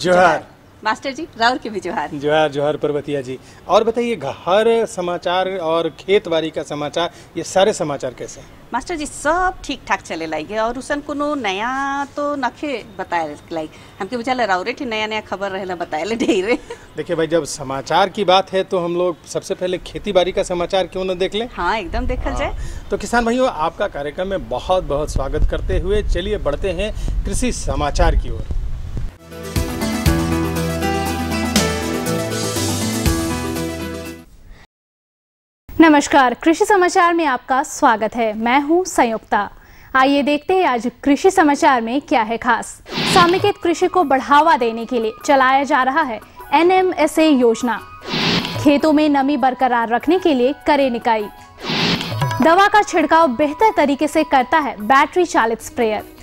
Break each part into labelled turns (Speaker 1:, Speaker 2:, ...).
Speaker 1: जोहार।
Speaker 2: मास्टर जी राउर के भी जोहार।
Speaker 1: जोहार जोहार पर्वतिया जी और बताइए हर समाचार और खेत बाड़ी का समाचार ये सारे समाचार कैसे हैं?
Speaker 2: मास्टर जी सब ठीक ठाक चले लागे और उसन कोनो नया तो नखे बताए लाइक हमके बुझाला राउरे ठी नया नया खबर रहेला बताए ढेरे।
Speaker 1: देखिए भाई जब समाचार की बात है तो हम लोग सबसे पहले खेती बाड़ी का समाचार क्यों न देख लें?
Speaker 2: हाँ एकदम देखल जाए।
Speaker 1: तो किसान भाइयों आपका कार्यक्रम में बहुत बहुत स्वागत करते हुए चलिए बढ़ते हैं कृषि समाचार की ओर।
Speaker 3: नमस्कार। कृषि समाचार में आपका स्वागत है। मैं हूँ संयुक्ता। आइए देखते हैं आज कृषि समाचार में क्या है खास। सामयिक कृषि को बढ़ावा देने के लिए चलाया जा रहा है एनएमएसए योजना। खेतों में नमी बरकरार रखने के लिए करे निकाई। दवा का छिड़काव बेहतर तरीके से करता है बैटरी चालित स्प्रेयर।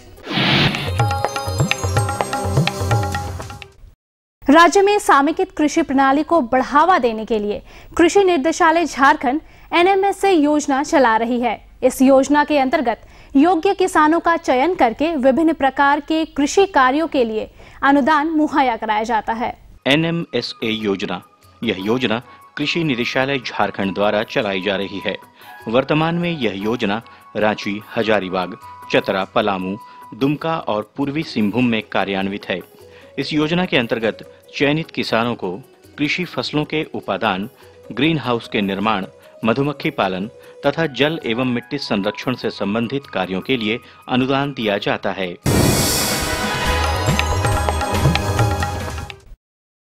Speaker 3: राज्य में सामयिक कृषि प्रणाली को बढ़ावा देने के लिए कृषि निर्देशालय झारखंड एनएमएसए योजना चला रही है। इस योजना के अंतर्गत योग्य किसानों का चयन करके विभिन्न प्रकार के कृषि कार्यों के लिए अनुदान मुहैया कराया जाता है।
Speaker 4: एनएमएसए योजना, यह योजना कृषि निदेशालय झारखंड द्वारा चलाई जा रही है। वर्तमान में यह योजना रांची, हजारीबाग, चतरा, पलामू, दुमका और पूर्वी सिंहभूम में कार्यान्वित है। इस योजना के अंतर्गत चयनित किसानों को कृषि फ़सलों के उपादान ग्रीन हाउस के निर्माण मधुमक्खी पालन तथा जल एवं मिट्टी संरक्षण से संबंधित कार्यों के लिए अनुदान दिया जाता है।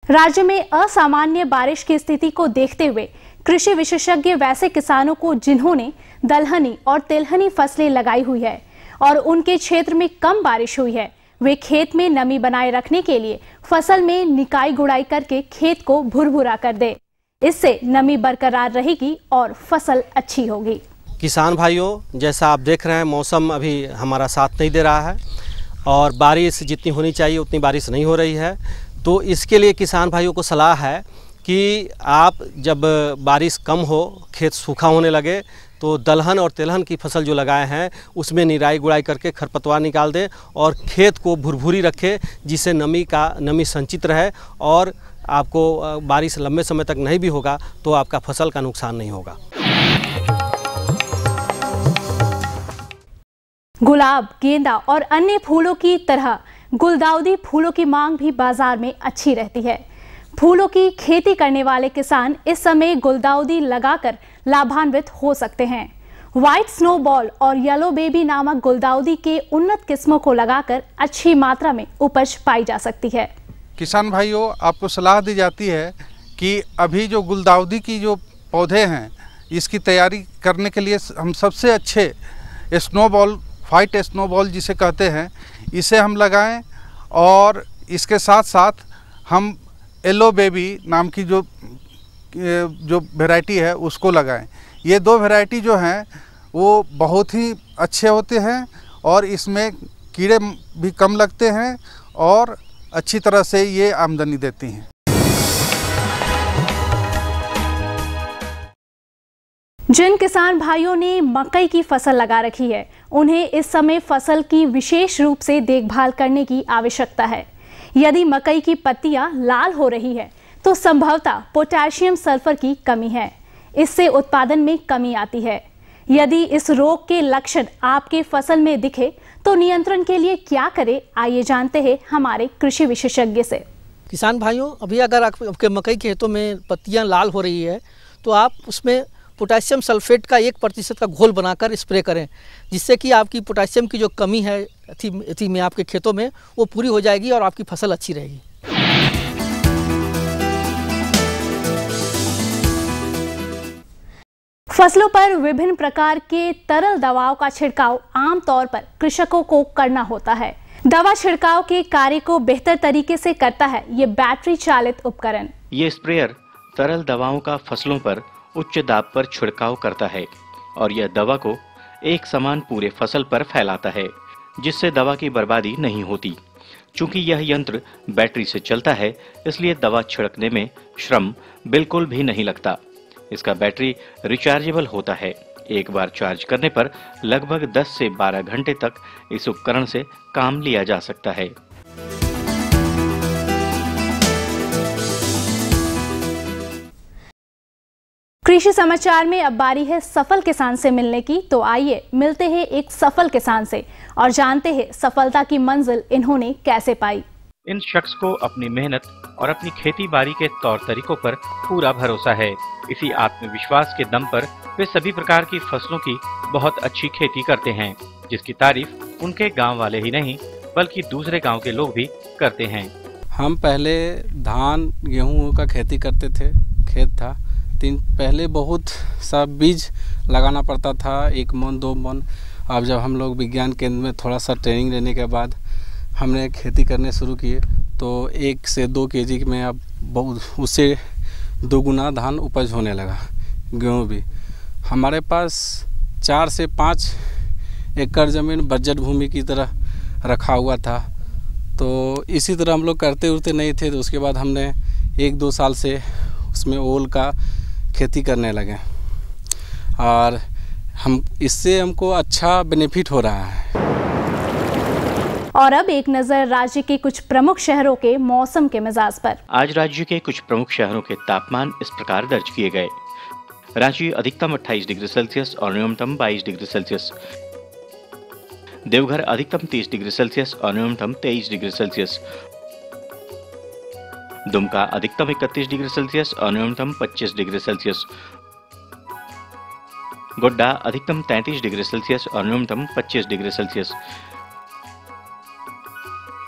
Speaker 3: राज्य में असामान्य बारिश की स्थिति को देखते हुए कृषि विशेषज्ञ वैसे किसानों को जिन्होंने दलहनी और तिलहनी फ़सलें लगाई हुई है और उनके क्षेत्र में कम बारिश हुई है, वे खेत में नमी बनाए रखने के लिए फ़सल में निकाई गुड़ाई करके खेत को भुरभुरा कर दे। इससे नमी बरकरार रहेगी और फ़सल अच्छी होगी।
Speaker 5: किसान भाइयों, जैसा आप देख रहे हैं, मौसम अभी हमारा साथ नहीं दे रहा है और बारिश जितनी होनी चाहिए उतनी बारिश नहीं हो रही है। तो इसके लिए किसान भाइयों को सलाह है कि आप जब बारिश कम हो, खेत सूखा होने लगे तो दलहन और तेलहन की फ़सल जो लगाए हैं, उसमें निराई गुड़ाई करके खरपतवार निकाल दें और खेत को भुरभुरी रखें, जिससे नमी का, नमी संचित रहे और आपको बारिश लंबे समय तक नहीं भी होगा तो आपका फ़सल का नुकसान नहीं होगा।
Speaker 3: गुलाब, गेंदा और अन्य फूलों की तरह गुलदाउदी फूलों की मांग भी बाज़ार में अच्छी रहती है। फूलों की खेती करने वाले किसान इस समय गुलदाउदी लगाकर लाभान्वित हो सकते हैं। व्हाइट स्नो बॉल और येलो बेबी नामक गुलदाउदी के उन्नत किस्मों को लगाकर अच्छी मात्रा में उपज पाई जा सकती है।
Speaker 6: किसान भाइयों, आपको सलाह दी जाती है कि अभी जो गुलदाउदी की जो पौधे हैं, इसकी तैयारी करने के लिए हम सबसे अच्छे snow ball white snow ball जिसे कहते हैं, इसे हम लगाएँ और इसके साथ साथ हम येलो बेबी नाम की जो जो वैरायटी है, उसको लगाएँ। ये दो वैरायटी जो हैं, वो बहुत ही अच्छे होते हैं और इसमें कीड़े भी कम लगते हैं और अच्छी तरह से ये आमदनी देती हैं।
Speaker 3: जिन किसान भाइयों ने मकई की फ़सल लगा रखी है, उन्हें इस समय फ़सल की विशेष रूप से देखभाल करने की आवश्यकता है। यदि मकई की पत्तियाँ लाल हो रही है तो संभवतः पोटेशियम सल्फ़र की कमी है। इससे उत्पादन में कमी आती है। यदि इस रोग के लक्षण आपके फ़सल में दिखे तो नियंत्रण के लिए क्या करें? आइए जानते हैं हमारे कृषि विशेषज्ञ से।
Speaker 7: किसान भाइयों अभी अगर आपके मकई के खेतों में पत्तियाँ लाल हो रही है तो आप उसमें पोटेशियम सल्फेट का एक प्रतिशत का घोल बनाकर स्प्रे करें जिससे कि आपकी पोटेशियम की जो कमी है थी, थी में आपके खेतों में वो पूरी हो जाएगी और आपकी फ़सल अच्छी रहेगी।
Speaker 3: फ़सलों पर विभिन्न प्रकार के तरल दवाओं का छिड़काव आमतौर पर कृषकों को करना होता है। दवा छिड़काव के कार्य को बेहतर तरीके से करता है, ये बैटरी चालित उपकरण।
Speaker 4: ये स्प्रेयर तरल दवाओं का फ़सलों पर उच्च दाब पर छिड़काव करता है और यह दवा को एक समान पूरे फ़सल पर फैलाता है, जिससे दवा की बर्बादी नहीं होती। चूँकि यह यंत्र बैटरी से चलता है, इसलिए दवा छिड़कने में श्रम बिल्कुल भी नहीं लगता। इसका बैटरी रिचार्जेबल होता है। एक बार चार्ज करने पर लगभग 10 से 12 घंटे तक इस उपकरण से काम लिया जा सकता है।
Speaker 3: कृषि समाचार में अब बारी है सफल किसान से मिलने की। तो आइए मिलते हैं एक सफल किसान से और जानते हैं सफलता की मंजिल इन्होंने कैसे पाई।
Speaker 4: इन शख्स को अपनी मेहनत और अपनी खेती बाड़ी के तौर तरीकों पर पूरा भरोसा है। इसी आत्मविश्वास के दम पर वे सभी प्रकार की फ़सलों की बहुत अच्छी खेती करते हैं, जिसकी तारीफ़ उनके गाँव वाले ही नहीं, बल्कि दूसरे गाँव के लोग भी करते हैं।
Speaker 8: हम पहले धान, गेहूँ का खेती करते थे, खेत था। तीन, पहले बहुत सा बीज लगाना पड़ता था, एक मन, दो मन। अब जब हम लोग विज्ञान केंद्र में थोड़ा सा ट्रेनिंग लेने के बाद हमने खेती करने शुरू किए तो एक से दो के जी में अब बहुत, उससे दो गुना धान उपज होने लगा, गेहूँ भी। हमारे पास चार से पाँच एकड़ ज़मीन बजट भूमि की तरह रखा हुआ था। तो इसी तरह हम लोग करते उरते नहीं थे तो उसके बाद हमने एक दो साल से उसमें ओल का खेती करने लगे। और हम, इससे हमको अच्छा बेनिफिट हो रहा है।
Speaker 3: और अब एक नज़र राज्य के कुछ प्रमुख शहरों के मौसम के मिजाज पर।
Speaker 4: आज राज्य के कुछ प्रमुख शहरों के तापमान इस प्रकार दर्ज किए गए। रांची अधिकतम 28 डिग्री सेल्सियस और न्यूनतम 22 डिग्री सेल्सियस। देवघर अधिकतम 30 डिग्री सेल्सियस और न्यूनतम 23 डिग्री सेल्सियस। दुमका अधिकतम 31 डिग्री सेल्सियस और न्यूनतम 25 डिग्री सेल्सियस। गोड्डा अधिकतम 33 डिग्री सेल्सियस और न्यूनतम 25 डिग्री सेल्सियस।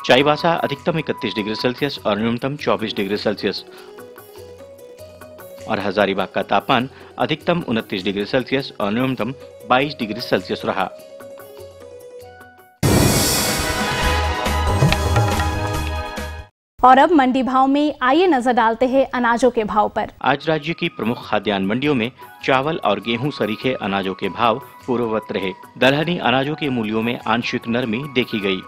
Speaker 4: चाईबासा अधिकतम 31 डिग्री सेल्सियस और न्यूनतम 24 डिग्री सेल्सियस। और हजारीबाग का तापमान अधिकतम 29 डिग्री सेल्सियस और न्यूनतम 22 डिग्री सेल्सियस रहा।
Speaker 3: और अब मंडी भाव में आइए नज़र डालते हैं अनाजों के भाव पर।
Speaker 4: आज राज्य की प्रमुख खाद्यान्न मंडियों में चावल और गेहूँ सरीखे अनाजों के भाव पूर्ववत रहे। दलहनी अनाजों के मूल्यों में आंशिक नरमी देखी गई।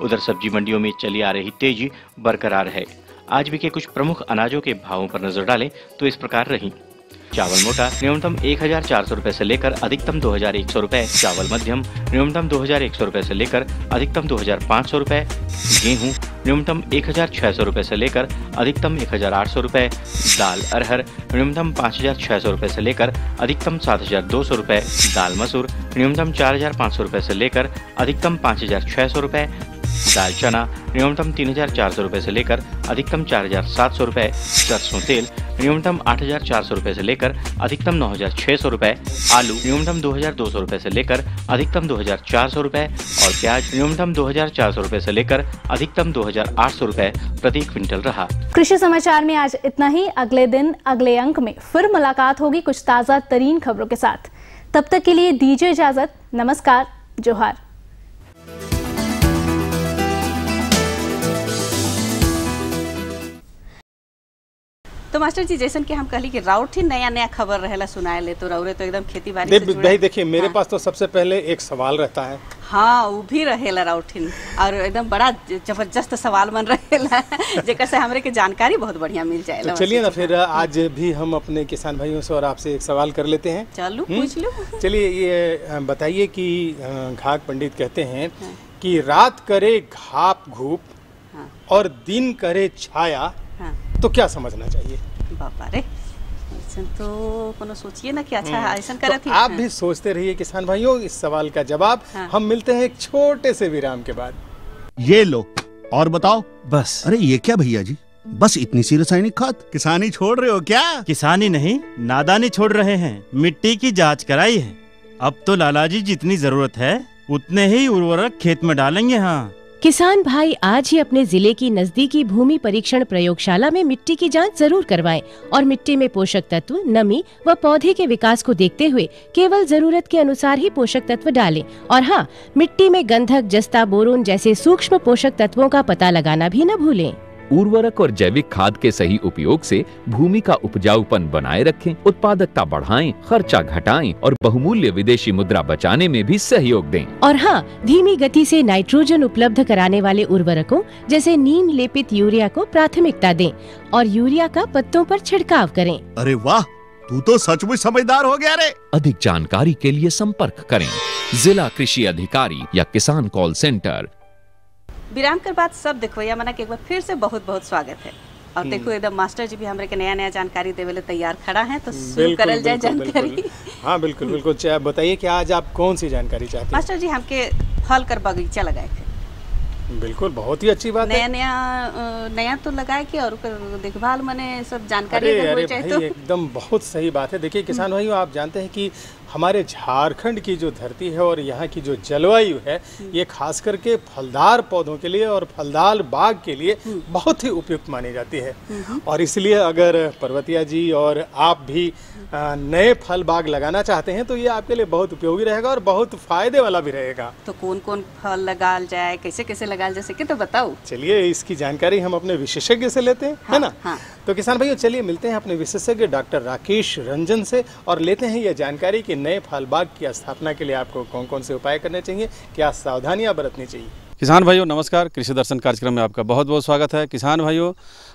Speaker 4: उधर सब्ज़ी मंडियों में चली आ रही तेज़ी बरकरार है। आज भी के कुछ प्रमुख अनाजों के भावों पर नज़र डालें तो इस प्रकार रही। चावल मोटा, न्यूनतम एक हज़ार चार सौ रूपए ऐसी लेकर अधिकतम दो हज़ार एक सौ रूपए। चावल मध्यम, न्यूनतम दो हज़ार एक सौ रूपए ऐसी लेकर अधिकतम दो हज़ार पाँच सौ रूपए। गेहूँ न्यूनतम एक हज़ार छह सौ रूपए से लेकर अधिकतम एक हज़ार आठ सौ रूपए। दाल अरहर, न्यूनतम पाँच हज़ार छह सौ रूपए से लेकर अधिकतम सात हज़ार दो सौ रूपए। दाल मसूर, न्यूनतम चार हज़ार पाँच सौ रूपए से लेकर अधिकतम पाँच हज़ार छह सौ रूपए। दाल चना, न्यूनतम तीन हज़ार चार सौ रूपए से लेकर अधिकतम चार हज़ार सात सौ रूपए। सरसों तेल, न्यूनतम आठ हज़ार चार सौ रूपए से लेकर अधिकतम नौ हज़ार छह सौ रूपए। आलू, न्यूनतम दो हज़ार दो सौ रूपए से लेकर अधिकतम दो हज़ार चार सौ रूपए। और प्याज, न्यूनतम दो हज़ार चार सौ रूपए से लेकर अधिकतम दो हज़ार प्रति क्विंटल रहा।
Speaker 3: कृषि समाचार में आज इतना ही। अगले दिन, अगले अंक में फिर मुलाकात होगी कुछ ताज़ा तरीन खबरों के साथ। तब तक के लिए दीजिए इजाज़त। नमस्कार, जोहार।
Speaker 2: तो मास्टर जी जैसन कि हम कहली कि राउट ही नया नया खबर रहेला सुनाए ले तो रौरे तो एकदम खेती बाड़ी
Speaker 1: दे, भाई देखिए मेरे
Speaker 2: हाँ।
Speaker 1: पास तो सबसे पहले एक सवाल रहता है
Speaker 2: हाँ वो भी रहेला राउठिन और एकदम बड़ा ज़बरदस्त सवाल बन रहेला जेकर से हमरे के जानकारी बहुत बढ़िया मिल
Speaker 1: तो चलिए ना फिर आज भी हम अपने किसान भाइयों से और आपसे एक सवाल कर लेते हैं
Speaker 2: चलो
Speaker 1: हम्म?
Speaker 2: पूछ लो
Speaker 1: चलिए ये बताइए कि घाक पंडित कहते हैं कि रात करे घाप घूप
Speaker 2: हाँ।
Speaker 1: और दिन करे छाया
Speaker 2: हाँ
Speaker 1: तो क्या समझना चाहिए?
Speaker 2: बाबा रे तो कोनो सोचिए ना कि अच्छा ऐसन
Speaker 1: तो
Speaker 2: करत ही
Speaker 1: आप
Speaker 2: हाँ।
Speaker 1: भी सोचते रहिए किसान भाइयों इस सवाल का जवाब
Speaker 2: हाँ।
Speaker 1: हम मिलते हैं एक छोटे से विराम के बाद।
Speaker 9: ये लो और बताओ।
Speaker 10: बस।
Speaker 9: अरे ये क्या भैया जी? बस इतनी सी रासायनिक खाद। किसानी छोड़ रहे हो क्या?
Speaker 10: किसानी नहीं नादानी छोड़ रहे हैं। मिट्टी की जाँच कराई है। अब तो लाला जी जितनी ज़रूरत है उतने ही उर्वरक खेत में डालेंगे हाँ।
Speaker 11: किसान भाई आज ही अपने ज़िले की नजदीकी भूमि परीक्षण प्रयोगशाला में मिट्टी की जाँच ज़रूर करवाएँ और मिट्टी में पोषक तत्व, नमी व पौधे के विकास को देखते हुए केवल ज़रूरत के अनुसार ही पोषक तत्व डालें। और हाँ मिट्टी में गंधक, जस्ता बोरोन जैसे सूक्ष्म पोषक तत्वों का पता लगाना भी न भूलें।
Speaker 12: उर्वरक और जैविक खाद के सही उपयोग से भूमि का उपजाऊपन बनाए रखें उत्पादकता बढ़ाएँ, खर्चा घटाएँ और बहुमूल्य विदेशी मुद्रा बचाने में भी सहयोग दें।
Speaker 11: और हाँ धीमी गति से नाइट्रोजन उपलब्ध कराने वाले उर्वरकों जैसे नीम लेपित यूरिया को प्राथमिकता दें और यूरिया का पत्तों पर छिड़काव करें।
Speaker 9: अरे वाह तू तो सचमुच समझदार हो गया रे।
Speaker 12: अधिक जानकारी के लिए संपर्क करें। जिला कृषि अधिकारी या किसान कॉल सेंटर
Speaker 2: विराम कर बाद सब देखो या मना के एक बार फिर से बहुत बहुत स्वागत है। और देखो एकदम मास्टर जी भी हमरे के नया नया जानकारी देवे ले तैयार खड़ा हैं तो शुरू करल जाए जानकारी।
Speaker 1: हाँ बिल्कुल बिल्कुल। बताइए कि आज आप कौन सी जानकारी चाहते हैं?
Speaker 2: मास्टर जी हमके फल कर बगीचा लगाए थे।
Speaker 1: बिल्कुल बहुत ही अच्छी बात
Speaker 2: नया
Speaker 1: है
Speaker 2: नया नया तो लगाए के और देखभाल मैंने सब जानकारी
Speaker 1: अरे अरे भाई
Speaker 2: तो।
Speaker 1: एकदम बहुत सही बात है। देखिए किसान भाइयों आप जानते हैं कि हमारे झारखंड की जो धरती है और यहाँ की जो जलवायु है ये खास करके फलदार पौधों के लिए और फलदार बाग के लिए बहुत ही उपयुक्त मानी जाती है। और इसलिए अगर पर्वतिया जी और आप भी नए फल बाग लगाना चाहते हैं तो ये आपके लिए बहुत उपयोगी रहेगा और बहुत फ़ायदे वाला भी रहेगा।
Speaker 2: तो कौन कौन फल लगाल जाए कैसे कैसे लगाल जा सके तो बताओ।
Speaker 1: चलिए इसकी जानकारी हम अपने विशेषज्ञ से लेते हैं है ना?
Speaker 2: हाँ।
Speaker 1: तो किसान भाइयों चलिए मिलते हैं अपने विशेषज्ञ डॉक्टर राकेश रंजन से और लेते हैं यह जानकारी कि नए फल बाग की स्थापना के लिए आपको कौन कौन से उपाय करने चाहिए क्या सावधानियाँ बरतनी चाहिए?
Speaker 8: किसान भाइयों नमस्कार। कृषि दर्शन कार्यक्रम में आपका बहुत बहुत स्वागत है। किसान भाइयों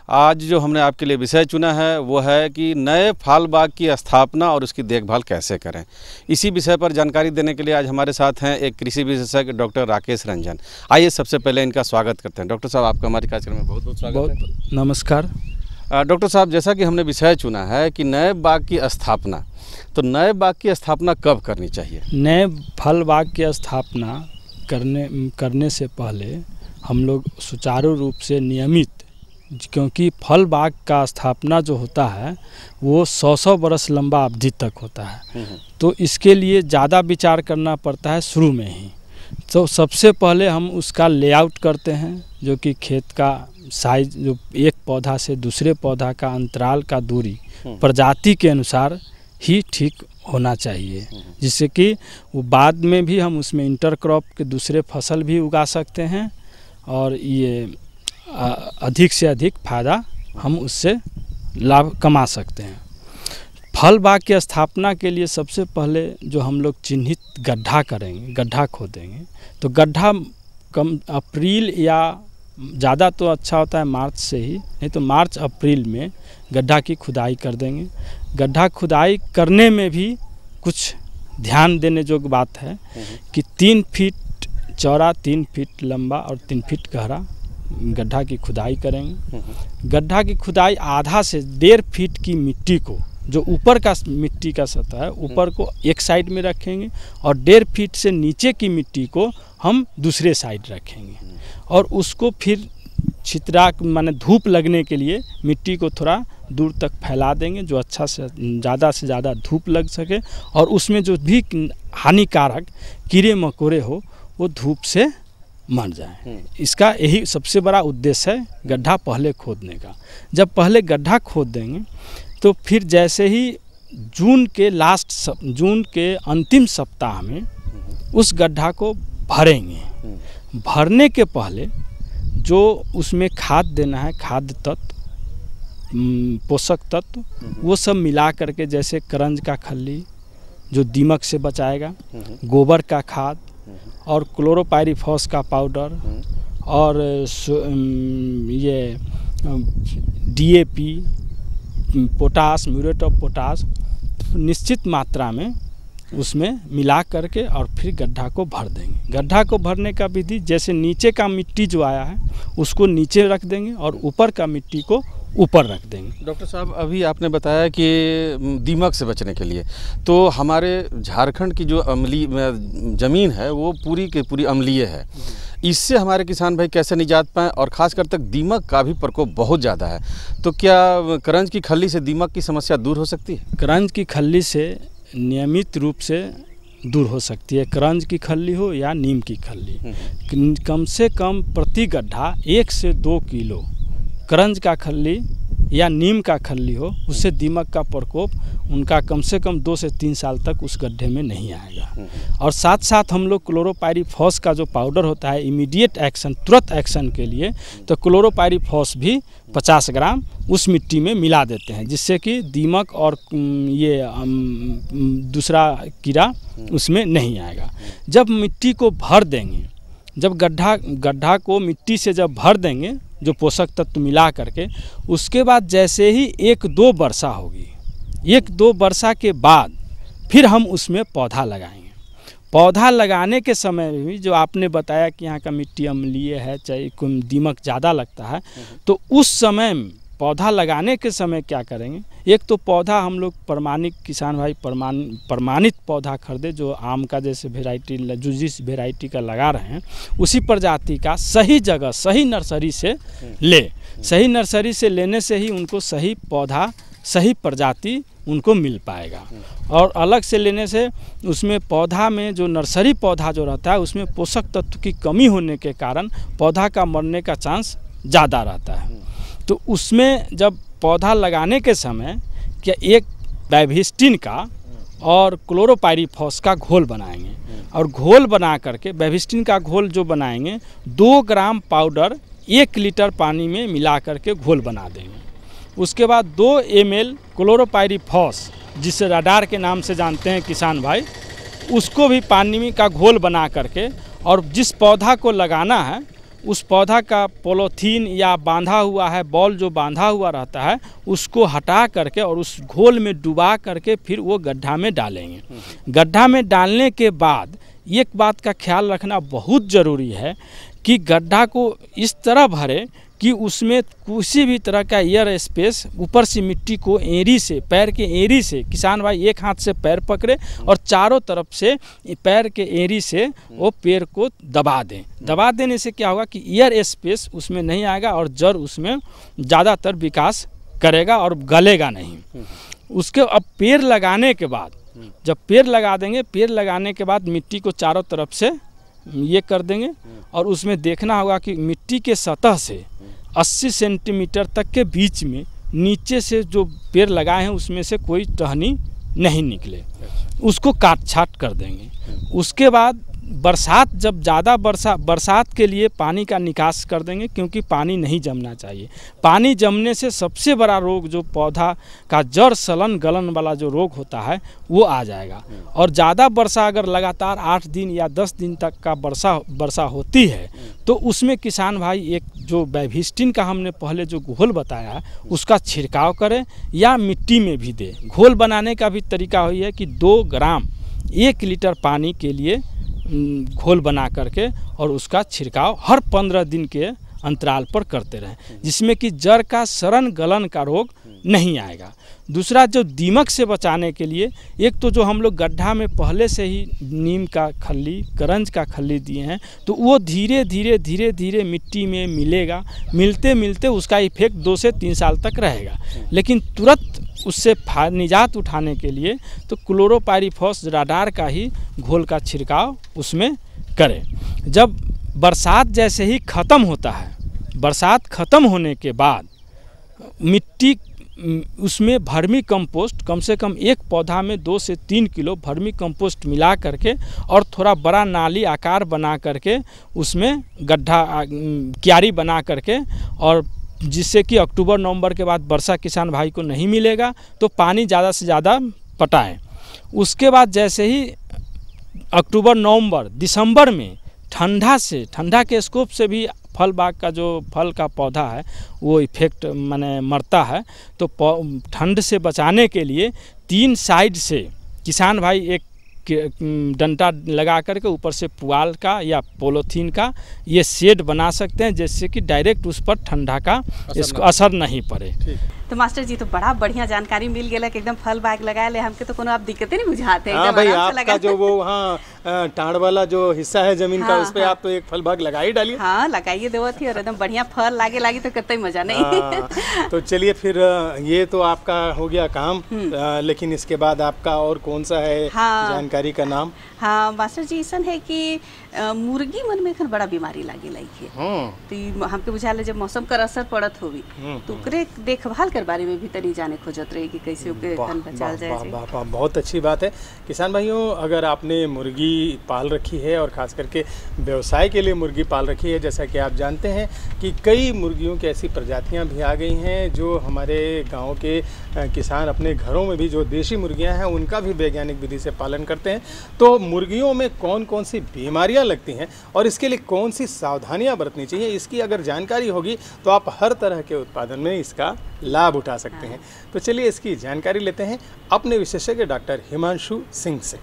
Speaker 8: आज जो हमने आपके लिए विषय चुना है वो है कि नए फाल बाग की स्थापना और उसकी देखभाल कैसे करें। इसी विषय पर जानकारी देने के लिए आज हमारे साथ हैं एक कृषि विशेषज्ञ डॉक्टर राकेश रंजन। आइए सबसे पहले इनका स्वागत करते हैं। डॉक्टर साहब आपका हमारे कार्यक्रम में बहुत बहुत स्वागत है।
Speaker 13: बहुत नमस्कार।
Speaker 8: डॉक्टर साहब जैसा कि हमने विषय चुना है कि नए बाग की स्थापना तो नए बाग की स्थापना कब करनी चाहिए?
Speaker 13: नए फल बाग की स्थापना करने करने से पहले हम लोग सुचारू रूप से नियमित क्योंकि फल बाग का स्थापना जो होता है वो सौ सौ बरस लंबा अवधि तक होता है। तो इसके लिए ज़्यादा विचार करना पड़ता है शुरू में ही। तो सबसे पहले हम उसका लेआउट करते हैं जो कि खेत का साइज़ जो एक पौधा से दूसरे पौधा का अंतराल का दूरी प्रजाति के अनुसार ही ठीक होना चाहिए। जिससे कि वो बाद में भी हम उसमें इंटर क्रॉप के दूसरे फ़सल भी उगा सकते हैं और ये अधिक से अधिक फ़ायदा हम उससे लाभ कमा सकते हैं। फल बाग की स्थापना के लिए सबसे पहले जो हम लोग चिन्हित गड्ढा करेंगे गड्ढा खोदेंगे। तो गड्ढा कम अप्रैल या ज़्यादा तो अच्छा होता है मार्च से ही नहीं तो मार्च अप्रैल में गड्ढा की खुदाई कर देंगे। गड्ढा खुदाई करने में भी कुछ ध्यान देने जोग बात है कि तीन फीट चौड़ा तीन फीट लंबा और तीन फीट गहरा गड्ढा की खुदाई करेंगे। गड्ढा की खुदाई आधा से डेढ़ फीट की मिट्टी को जो ऊपर का मिट्टी का सतह है ऊपर को एक साइड में रखेंगे और डेढ़ फीट से नीचे की मिट्टी को हम दूसरे साइड रखेंगे। और उसको फिर छितरा माने धूप लगने के लिए मिट्टी को थोड़ा दूर तक फैला देंगे जो अच्छा से ज़्यादा से ज़्यादा धूप लग सके। और उसमें जो भी हानिकारक कीड़े मकोड़े हो वो धूप से मर जाए। इसका यही सबसे बड़ा उद्देश्य है गड्ढा पहले खोदने का। जब पहले गड्ढा खोद देंगे तो फिर जैसे ही जून के लास्ट सप, जून के अंतिम सप्ताह में उस गड्ढा को भरेंगे। भरने के पहले जो उसमें खाद देना है खाद्य तत्व पोषक तत्व वो सब मिला करके जैसे करंज का खल्ली जो दीमक से बचाएगा गोबर का खाद और क्लोरोपायरीफॉस का पाउडर और ये DAP potash, muriate of potash, निश्चित मात्रा में उसमें मिला करके और फिर गड्ढा को भर देंगे। गड्ढा को भरने का विधि, जैसे नीचे का मिट्टी जो आया है, उसको नीचे रख देंगे और ऊपर का मिट्टी को ऊपर रख देंगे।
Speaker 8: डॉक्टर साहब अभी आपने बताया कि दीमक से बचने के लिए। तो हमारे झारखंड की जो अमली ज़मीन है वो पूरी के पूरी अम्लीय है। इससे हमारे किसान भाई कैसे निजात पाएँ? और ख़ास कर तक दीमक का भी प्रकोप बहुत ज़्यादा है। तो क्या करंज की खल्ली से दीमक की समस्या दूर हो सकती है?
Speaker 13: करंज की खल्ली से नियमित रूप से दूर हो सकती है। करंज की खल्ली हो या नीम की खल्ली कम से कम प्रति गड्ढा एक से दो किलो करंज का खल्ली या नीम का खल्ली हो उससे दीमक का प्रकोप उनका कम से कम दो से तीन साल तक उस गड्ढे में नहीं आएगा। और साथ साथ हम लोग क्लोरोपायरीफॉस का जो पाउडर होता है इमीडिएट एक्शन तुरंत एक्शन के लिए तो क्लोरोपायरीफॉस भी 50 ग्राम उस मिट्टी में मिला देते हैं जिससे कि दीमक और ये दूसरा कीड़ा उसमें नहीं आएगा। जब मिट्टी को भर देंगे जब गड्ढा गड्ढा को मिट्टी से जब भर देंगे जो पोषक तत्व मिला करके उसके बाद जैसे ही एक दो वर्षा होगी एक दो वर्षा के बाद फिर हम उसमें पौधा लगाएँगे। पौधा लगाने के समय में भी जो आपने बताया कि यहाँ का मिट्टी अम्लीय है चाहे कोई दीमक ज़्यादा लगता है तो उस समय पौधा लगाने के समय क्या करेंगे? एक तो पौधा हम लोग प्रमाणिक किसान भाई, प्रमाण, प्रमाणित पौधा खरीदे, जो आम का जैसे वेराइटी जो जिस वेराइटी का लगा रहे हैं, उसी प्रजाति का सही जगह, सही नर्सरी से ले। सही नर्सरी से लेने से ही उनको सही पौधा, सही प्रजाति उनको मिल पाएगा। और अलग से लेने से उसमें पौधा में जो नर्सरी पौधा जो रहता है, उसमें पोषक तत्व की कमी होने के कारण पौधा का मरने का चांस ज़्यादा रहता है। तो उसमें जब पौधा लगाने के समय क्या एक बैभिस्टिन का और क्लोरोपायरीफॉस का घोल बनाएँगे। और घोल बना करके बैभिस्टिन का घोल जो बनाएँगे, दो ग्राम पाउडर एक लीटर पानी में मिला करके घोल बना देंगे। उसके बाद दो एम एल क्लोरोपायरीफॉस जिसे रडार के नाम से जानते हैं किसान भाई, उसको भी पानी का घोल बना करके और जिस पौधा को लगाना है उस पौधा का पोलोथीन या बांधा हुआ है, बॉल जो बांधा हुआ रहता है, उसको हटा करके और उस घोल में डुबा करके फिर वो गड्ढा में डालेंगे। गड्ढा में डालने के बाद एक बात का ख्याल रखना बहुत ज़रूरी है कि गड्ढा को इस तरह भरे कि उसमें किसी भी तरह का एयर स्पेस ऊपर से मिट्टी को एरी से, पैर के एरी से, किसान भाई एक हाथ से पैर पकड़े और चारों तरफ़ से पैर के एरी से वो पेड़ को दबा दें। दबा देने से क्या होगा कि एयर स्पेस उसमें नहीं आएगा और जड़ उसमें ज़्यादातर विकास करेगा और गलेगा नहीं। उसके अब पेड़ लगाने के बाद, जब पेड़ लगा देंगे, पेड़ लगाने के बाद मिट्टी को चारों तरफ़ से ये कर देंगे और उसमें देखना होगा कि मिट्टी के सतह से 80 सेंटीमीटर तक के बीच में नीचे से जो पेड़ लगाए हैं उसमें से कोई टहनी नहीं निकले। उसको काट छाट कर देंगे। उसके बाद बरसात, जब ज़्यादा बरसा, बरसात के लिए पानी का निकास कर देंगे क्योंकि पानी नहीं जमना चाहिए। पानी जमने से सबसे बड़ा रोग जो पौधा का जड़ सलन गलन वाला जो रोग होता है, वो आ जाएगा। और ज़्यादा वर्षा अगर लगातार आठ दिन या दस दिन तक का वर्षा वर्षा होती है तो उसमें किसान भाई एक जो बैभिस्टिन का हमने पहले जो घोल बताया, उसका छिड़काव करें या मिट्टी में भी दें। घोल बनाने का भी तरीका हुई है कि दो ग्राम एक लीटर पानी के लिए घोल बना करके और उसका छिड़काव हर पंद्रह दिन के अंतराल पर करते रहें, जिसमें कि जड़ का सड़न गलन का रोग नहीं आएगा। दूसरा, जो दीमक से बचाने के लिए, एक तो जो हम लोग गड्ढा में पहले से ही नीम का खल्ली, करंज का खल्ली दिए हैं तो वो धीरे धीरे धीरे धीरे मिट्टी में मिलेगा, मिलते मिलते उसका इफ़ेक्ट दो से तीन साल तक रहेगा। लेकिन तुरंत उससे निजात उठाने के लिए तो क्लोरोपायरीफॉस राडार का ही घोल का छिड़काव उसमें करें। जब बरसात जैसे ही ख़त्म होता है, बरसात ख़त्म होने के बाद मिट्टी, उसमें भर्मी कंपोस्ट कम से कम एक पौधा में दो से तीन किलो भर्मी कंपोस्ट मिला करके और थोड़ा बड़ा नाली आकार बना करके उसमें गड्ढा क्यारी बना करके और जिससे कि अक्टूबर नवंबर के बाद वर्षा किसान भाई को नहीं मिलेगा तो पानी ज़्यादा से ज़्यादा पटाएँ। उसके बाद जैसे ही अक्टूबर नवंबर, दिसंबर में ठंडा से, ठंडा के स्कोप से भी फल बाग का जो फल का पौधा है, वो इफ़ेक्ट मैंने मरता है तो ठंड से बचाने के लिए तीन साइड से किसान भाई एक डंटा लगा करके ऊपर से पुआल का या पोलोथीन का ये शेड बना सकते हैं जिससे कि डायरेक्ट उस पर ठंडा का इसको असर नहीं पड़े।
Speaker 2: तो मास्टर जी तो बड़ा बढ़िया जानकारी मिल गया एकदम फल बाग लगाए ले हमके तो कोनो आप दिक्कत नहीं बुझाते
Speaker 1: हाँ भाई आपका जो वो हाँ टाण वाला जो हिस्सा है ज़मीन
Speaker 2: हाँ,
Speaker 1: का उस पे
Speaker 2: हाँ,
Speaker 1: आप तो एक फल बाग लगा ही डालिए।
Speaker 2: हाँ लगाइए देवो थी और एकदम बढ़िया फल लागे लागे तो कितना मज़ा नहीं।
Speaker 1: हाँ, तो चलिए फिर ये तो आपका हो गया काम लेकिन इसके बाद आपका और कौन सा है
Speaker 2: हाँ,
Speaker 1: जानकारी का नाम?
Speaker 2: हाँ मास्टर जी ऐसा है कि मुर्गी मन में बड़ा बीमारी लागे लगी है। तो हमके बुझाले जब मौसम का असर पड़त होगी तो देखभाल कर बारे में भी तनी जाने खोजत रही कि कैसे ओके धन बचाल जाए
Speaker 1: बहुत अच्छी बात है। किसान भाइयों अगर आपने मुर्गी पाल रखी है और खास करके व्यवसाय के लिए मुर्गी पाल रखी है जैसा कि आप जानते हैं कि कई मुर्गियों की ऐसी प्रजातियाँ भी आ गई हैं जो हमारे गाँव के किसान अपने घरों में भी जो देशी मुर्गियाँ हैं, उनका भी वैज्ञानिक विधि से पालन करते हैं। तो मुर्गियों में कौन कौन सी बीमारियाँ लगती हैं और इसके लिए कौन सी सावधानियाँ बरतनी चाहिए, इसकी अगर जानकारी होगी तो आप हर तरह के उत्पादन में इसका लाभ उठा सकते हैं। तो चलिए इसकी जानकारी लेते हैं अपने विशेषज्ञ डॉक्टर हिमांशु सिंह से।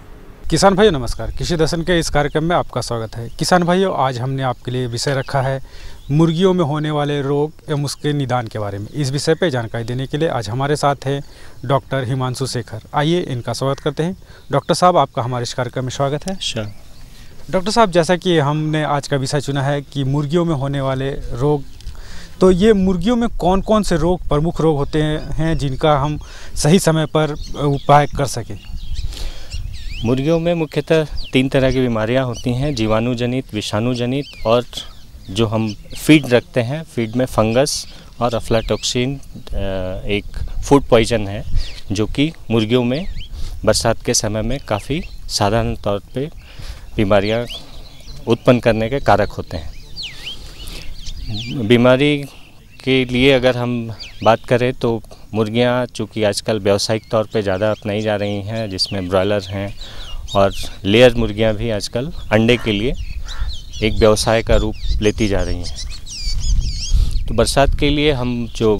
Speaker 14: किसान भाइयों, नमस्कार। कृषि दर्शन के इस कार्यक्रम में आपका स्वागत है। किसान भाइयों, आज हमने आपके लिए विषय रखा है मुर्गियों में होने वाले रोग एवं उसके निदान के बारे में। इस विषय पर जानकारी देने के लिए आज हमारे साथ हैं डॉक्टर हिमांशु शेखर। आइए इनका स्वागत करते हैं। डॉक्टर साहब आपका हमारे इस कार्यक्रम में स्वागत है।
Speaker 15: श्योर
Speaker 14: डॉक्टर साहब जैसा कि हमने आज का विषय चुना है कि मुर्गियों में होने वाले रोग तो ये मुर्गियों में कौन कौन से रोग प्रमुख रोग होते हैं जिनका हम सही समय पर उपाय कर सकें?
Speaker 15: मुर्गियों में मुख्यतः तीन तरह की बीमारियाँ होती हैं जीवाणु जनित विषाणु जनित और जो हम फ़ीड रखते हैं फ़ीड में फंगस और अफ्लाटोक्सिन एक फ़ूड पॉइजन है, जो कि मुर्गियों में बरसात के समय में काफ़ी साधारण तौर पे बीमारियाँ उत्पन्न करने के कारक होते हैं। बीमारी के लिए अगर हम बात करें तो मुर्गियाँ चूँकि आजकल व्यावसायिक तौर पे ज़्यादा अपनाई जा रही हैं, जिसमें ब्रॉयलर हैं और लेयर मुर्गियाँ भी आजकल अंडे के लिए एक व्यवसाय का रूप लेती जा रही हैं। तो बरसात के लिए हम जो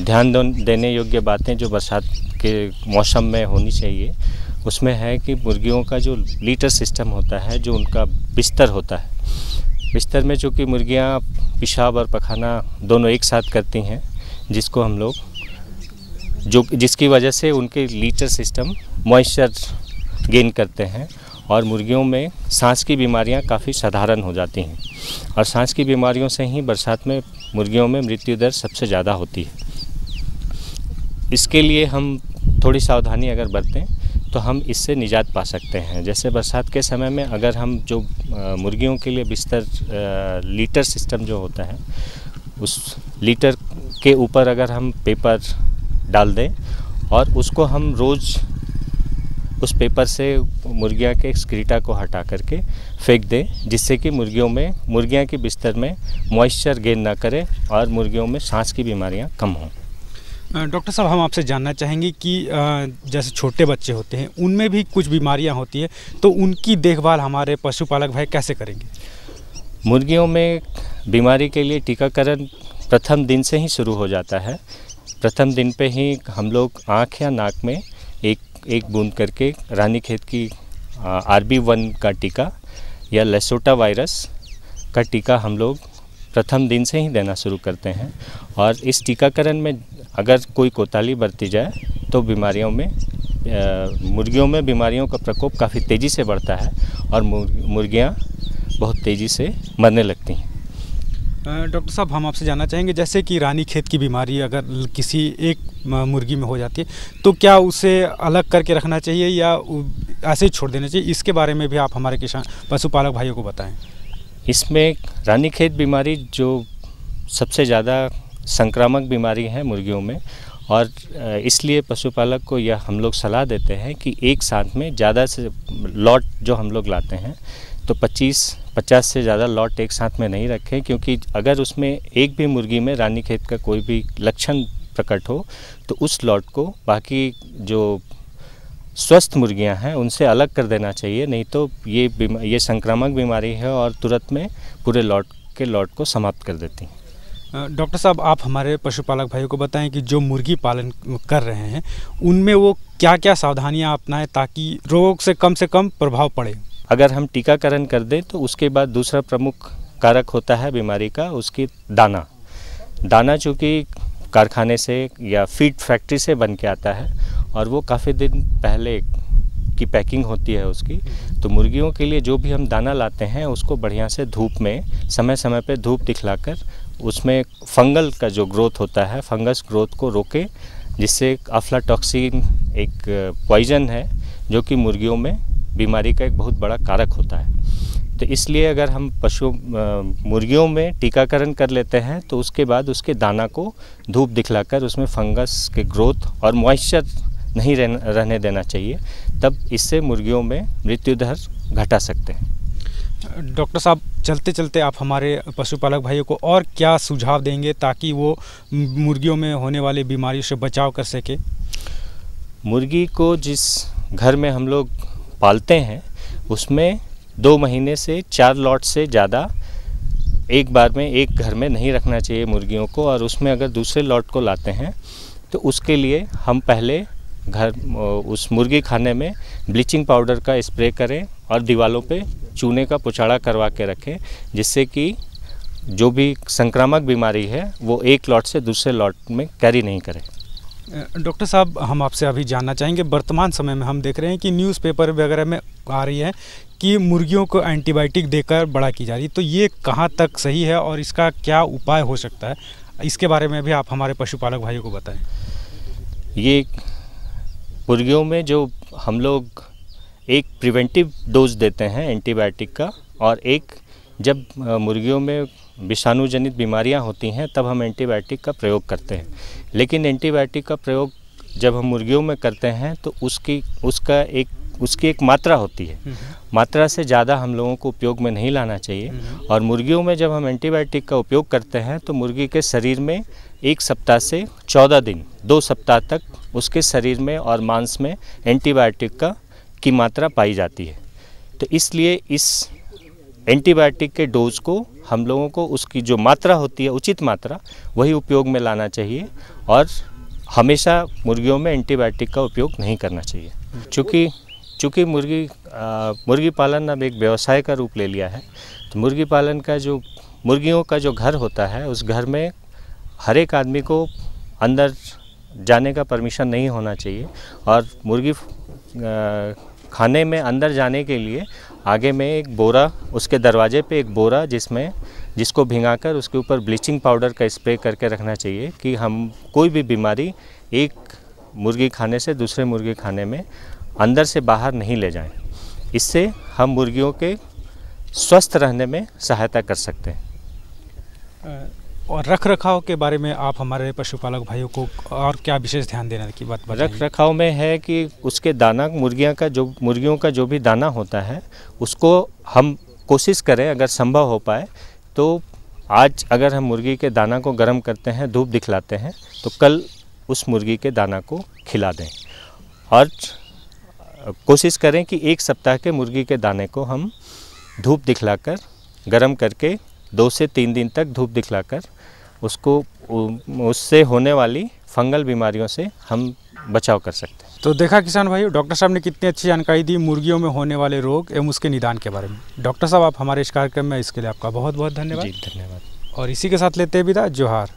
Speaker 15: ध्यान देने योग्य बातें जो बरसात के मौसम में होनी चाहिए, उसमें है कि मुर्गियों का जो लीटर सिस्टम होता है, जो उनका बिस्तर होता है, बिस्तर में चूँकि मुर्गियाँ पेशाब और पखाना दोनों एक साथ करती हैं, जिसको हम लोग, जो, जिसकी वजह से उनके लीटर सिस्टम मॉइस्चर गेन करते हैं और मुर्गियों में सांस की बीमारियाँ काफ़ी साधारण हो जाती हैं। और सांस की बीमारियों से ही बरसात में मुर्गियों में मृत्यु दर सबसे ज़्यादा होती है। इसके लिए हम थोड़ी सावधानी अगर बरतें तो हम इससे निजात पा सकते हैं। जैसे बरसात के समय में अगर हम जो मुर्गियों के लिए बिस्तर लीटर सिस्टम जो होता है, उस लीटर के ऊपर अगर हम पेपर डाल दें और उसको हम रोज़ उस पेपर से मुर्गियाँ के स्क्रीटा को हटा करके फेंक दें जिससे कि मुर्गियों में मुर्गियाँ के बिस्तर में मॉइस्चर गेन ना करे और मुर्गियों में सांस की बीमारियाँ कम हों।
Speaker 14: डॉक्टर साहब हम आपसे जानना चाहेंगे कि जैसे छोटे बच्चे होते हैं उनमें भी कुछ बीमारियाँ होती हैं तो उनकी देखभाल हमारे पशुपालक भाई कैसे करेंगे?
Speaker 15: मुर्गियों में बीमारी के लिए टीकाकरण प्रथम दिन से ही शुरू हो जाता है। प्रथम दिन पे ही हम लोग आँख या नाक में एक बूंद करके रानीखेत की आर बी वन का टीका या लेसोटा वायरस का टीका हम लोग प्रथम दिन से ही देना शुरू करते हैं। और इस टीकाकरण में अगर कोई कोताली बरती जाए तो बीमारियों में मुर्गियों में बीमारियों का प्रकोप काफ़ी तेज़ी से बढ़ता है और मुर्गियाँ बहुत तेज़ी से मरने लगती हैं।
Speaker 14: डॉक्टर साहब, हम आपसे जानना चाहेंगे, जैसे कि रानी खेत की बीमारी अगर किसी एक मुर्गी में हो जाती है तो क्या उसे अलग करके रखना चाहिए या ऐसे ही छोड़ देना चाहिए? इसके बारे में भी आप हमारे किसान, पशुपालक भाइयों को बताएँ।
Speaker 15: इसमें रानी खेत बीमारी जो सबसे ज़्यादा संक्रामक बीमारी है मुर्गियों में, और इसलिए पशुपालक को यह हम लोग सलाह देते हैं कि एक साथ में ज़्यादा से, लॉट जो हम लोग लाते हैं तो 25 50 से ज़्यादा लॉट एक साथ में नहीं रखें, क्योंकि अगर उसमें एक भी मुर्गी में रानी खेत का कोई भी लक्षण प्रकट हो तो उस लॉट को बाकी जो स्वस्थ मुर्गियाँ हैं, उनसे अलग कर देना चाहिए, नहीं तो ये बीमा, ये संक्रामक बीमारी है और तुरंत में पूरे लॉट के लॉट को समाप्त कर देती हैं।
Speaker 14: डॉक्टर साहब, आप हमारे पशुपालक भाइयों को बताएँ कि जो मुर्गी पालन कर रहे हैं, उनमें वो क्या क्या सावधानियाँ अपनाएँ ताकि रोग से कम से कम प्रभाव पड़े?
Speaker 15: अगर हम टीकाकरण कर दें तो उसके बाद दूसरा प्रमुख कारक होता है बीमारी का, उसकी दाना। दाना चूँकि कारखाने से या फ़ीड फैक्ट्री से बन के आता है, और वो काफ़ी दिन पहले की पैकिंग होती है उसकी। तो मुर्गियों के लिए जो भी हम दाना लाते हैं, उसको बढ़िया से धूप में समय समय पे धूप दिखलाकर, उसमें फंगल का जो ग्रोथ होता है, फंगस ग्रोथ को रोके, जिससे अफ्लाटॉक्सिन एक पॉइजन है, जो कि मुर्गियों में बीमारी का एक बहुत बड़ा कारक होता है। तो इसलिए अगर हम पशु मुर्गियों में टीकाकरण कर लेते हैं तो उसके बाद उसके दाना को धूप दिखलाकर उसमें फंगस के ग्रोथ और मॉइस्चर नहीं रहने देना चाहिए तब इससे मुर्गियों में मृत्यु दर घटा सकते हैं।
Speaker 14: डॉक्टर साहब चलते चलते आप हमारे पशुपालक भाइयों को और क्या सुझाव देंगे ताकि वो मुर्गियों में होने वाली बीमारियों से बचाव कर सके?
Speaker 15: मुर्गी को जिस घर में हम लोग पालते हैं, उसमें दो महीने से चार लॉट से ज़्यादा एक बार में, एक घर में नहीं रखना चाहिए मुर्गियों को और उसमें अगर दूसरे लॉट को लाते हैं तो उसके लिए हम पहले घर, उस मुर्गी खाने में ब्लीचिंग पाउडर का स्प्रे करें और दीवारों पे चूने का पुचाड़ा करवा के रखें, जिससे कि जो भी संक्रामक बीमारी है, वो एक लॉट से दूसरे लॉट में कैरी नहीं करे।
Speaker 13: डॉक्टर साहब, हम आपसे अभी जानना चाहेंगे, वर्तमान समय में हम देख रहे हैं कि न्यूज़पेपर वगैरह में आ रही है कि मुर्गियों को एंटीबायोटिक देकर बड़ा की जा रही है। तो ये कहाँ तक सही है और इसका क्या उपाय हो सकता है? इसके बारे में भी आप हमारे पशुपालक भाइयों को बताएँ।
Speaker 15: ये मुर्गियों में जो हम लोग एक प्रिवेंटिव डोज देते हैं एंटीबायोटिक का, और एक जब मुर्गियों में विषाणु जनित बीमारियाँ होती हैं तब हम एंटीबायोटिक का प्रयोग करते हैं। लेकिन एंटीबायोटिक का प्रयोग जब हम मुर्गियों में करते हैं तो उसकी उसका एक उसकी एक मात्रा होती है। मात्रा से ज़्यादा हम लोगों को उपयोग में नहीं लाना चाहिए। और मुर्गियों में जब हम एंटीबायोटिक का उपयोग करते हैं तो मुर्गी के शरीर में एक सप्ताह से चौदह दिन दो सप्ताह तक उसके शरीर में और मांस में एंटीबायोटिक का की मात्रा पाई जाती है। तो इसलिए इस एंटीबायोटिक के डोज को हम लोगों को उसकी जो मात्रा होती है उचित मात्रा वही उपयोग में लाना चाहिए और हमेशा मुर्गियों में एंटीबायोटिक का उपयोग नहीं करना चाहिए। चूँकि चूँकि मुर्गी आ, मुर्गी पालन अब एक व्यवसाय का रूप ले लिया है तो मुर्गी पालन का जो मुर्गियों का जो घर होता है उस घर में हर एक आदमी को अंदर जाने का परमिशन नहीं होना चाहिए और मुर्गी खाने में अंदर जाने के लिए आगे में एक बोरा, उसके दरवाजे पे एक बोरा जिसमें, जिसको भिंगाकर उसके ऊपर ब्लीचिंग पाउडर का स्प्रे करके रखना चाहिए कि हम कोई भी बीमारी एक मुर्गी खाने से दूसरे मुर्गी खाने में अंदर से बाहर नहीं ले जाएँ। इससे हम मुर्गियों के स्वस्थ रहने में सहायता कर सकते हैं।
Speaker 13: और रख रखाव के बारे में आप हमारे पशुपालक भाइयों को और क्या विशेष ध्यान देने की बात
Speaker 15: रख रखाव में है कि उसके दाना, मुर्गियाँ का जो, मुर्गियों का जो भी दाना होता है, उसको हम कोशिश करें अगर संभव हो पाए तो आज अगर हम मुर्गी के दाना को गर्म करते हैं, धूप दिखलाते हैं तो कल उस मुर्गी के दाना को खिला दें। और कोशिश करें कि एक सप्ताह के मुर्गी के दाने को हम धूप दिखलाकर, गर्म करके दो से तीन दिन तक धूप दिखलाकर उसको उससे होने वाली फंगल बीमारियों से हम बचाव कर सकते हैं।
Speaker 13: तो देखा किसान भाई डॉक्टर साहब ने कितनी अच्छी जानकारी दी मुर्गियों में होने वाले रोग एवं उसके निदान के बारे में। डॉक्टर साहब आप हमारे इस कार्यक्रम में इसके लिए आपका बहुत बहुत धन्यवाद।
Speaker 15: जी धन्यवाद।
Speaker 13: और इसी के साथ लेते हैं विदा। जोहार।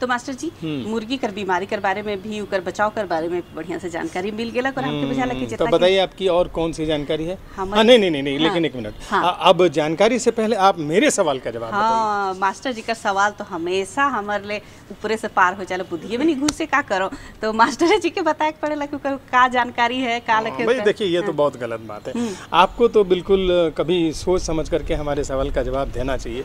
Speaker 2: तो मास्टर जी मुर्गी कर बीमारी कर बारे में भी उकर बचाव कर बारे में बढ़िया से जानकारी मिल गया और हमके बुझाला कि
Speaker 1: तो बताइए आपकी और कौन सी जानकारी है? हाँ नहीं नहीं नहीं, नहीं हाँ, लेकिन एक मिनट। हाँ, अब जानकारी से पहले आप मेरे सवाल का जवाब
Speaker 2: हाँ मास्टर जी का सवाल तो हमेशा हमारे लिए ऊपरे से पार हो जाए बुद्धि में नहीं घुसे का करो? तो मास्टर जी के बताए पड़ेला कि का जानकारी है का
Speaker 1: लगे भाई देखिए ये तो बहुत गलत बात है। आपको तो बिल्कुल कभी सोच समझ करके हमारे सवाल का जवाब देना चाहिए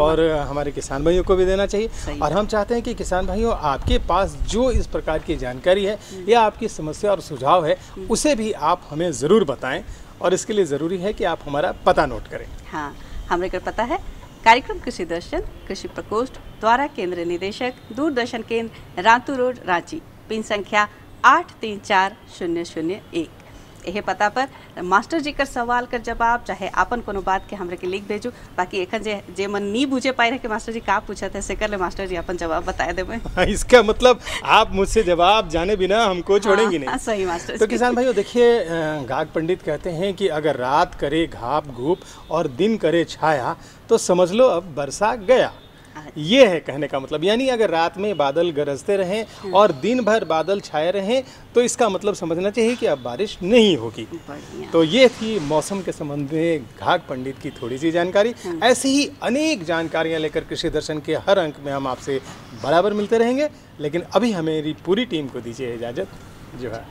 Speaker 1: और हमारे किसान भाइयों को भी देना चाहिए। और हम चाहते हैं कि किसान भाइयों, आपके पास जो इस प्रकार की जानकारी है या आपकी समस्या और सुझाव है, उसे भी आप हमें ज़रूर बताएँ और इसके लिए ज़रूरी है कि आप हमारा पता नोट करें।
Speaker 2: हाँ हमें कर पता है, कार्यक्रम कृषि दर्शन, कृषि प्रकोष्ठ, द्वारा केंद्र निदेशक, दूरदर्शन केंद्र, रातू रोड, रांची। पिन संख्या आठ तीन चार शून्य शून्य एक। यह पता पर मास्टर जी कर सवाल कर जवाब चाहे अपन कोनो बात के हमरे के लिख भेजू बाकी एखन जे जे मन नहीं बुझे पाए रहे कि मास्टर जी का पूछा थे से कर ले मास्टर जी अपन जवाब बताए देबे।
Speaker 1: इसका मतलब आप मुझसे जवाब जाने बिना हमको छोड़ेंगे नहीं।
Speaker 2: हाँ, सही मास्टर
Speaker 1: तो किसान भाइयों देखिए गाग पंडित कहते हैं कि अगर रात करे घाप घूप और दिन करे छाया तो समझ लो अब बरसा गया। ये है कहने का मतलब। यानी अगर रात में बादल गरजते रहें और दिन भर बादल छाए रहें तो इसका मतलब समझना चाहिए कि अब बारिश नहीं होगी। तो ये थी मौसम के संबंध में घाघ पंडित की थोड़ी सी जानकारी ऐसे ही अनेक जानकारियाँ लेकर कृषि दर्शन के हर अंक में हम आपसे बराबर मिलते रहेंगे लेकिन अभी हमेरी पूरी टीम को दीजिए इजाज़त। जो है।